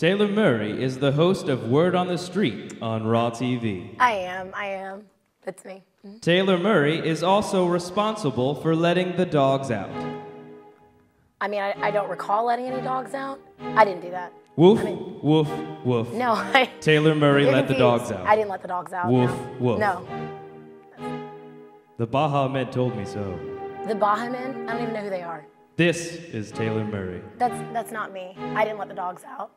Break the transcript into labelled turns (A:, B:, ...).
A: Taylor Murray is the host of Word on the Street on Raw TV.
B: I am. I am. That's me. Mhm.
A: Taylor Murray is also responsible for letting the dogs out.
B: I mean, I, I don't recall letting any dogs out. I didn't do that.
A: Woof,
B: I mean-
A: woof, woof.
B: No, I.
A: Taylor Murray let the dogs out.
B: I didn't let the dogs out.
A: Woof,
B: no.
A: woof.
B: No.
A: The Baha Men told me so.
B: The Baja Men, I don't even know who they are.
A: This is Taylor Murray.
B: That's that's not me. I didn't let the dogs out.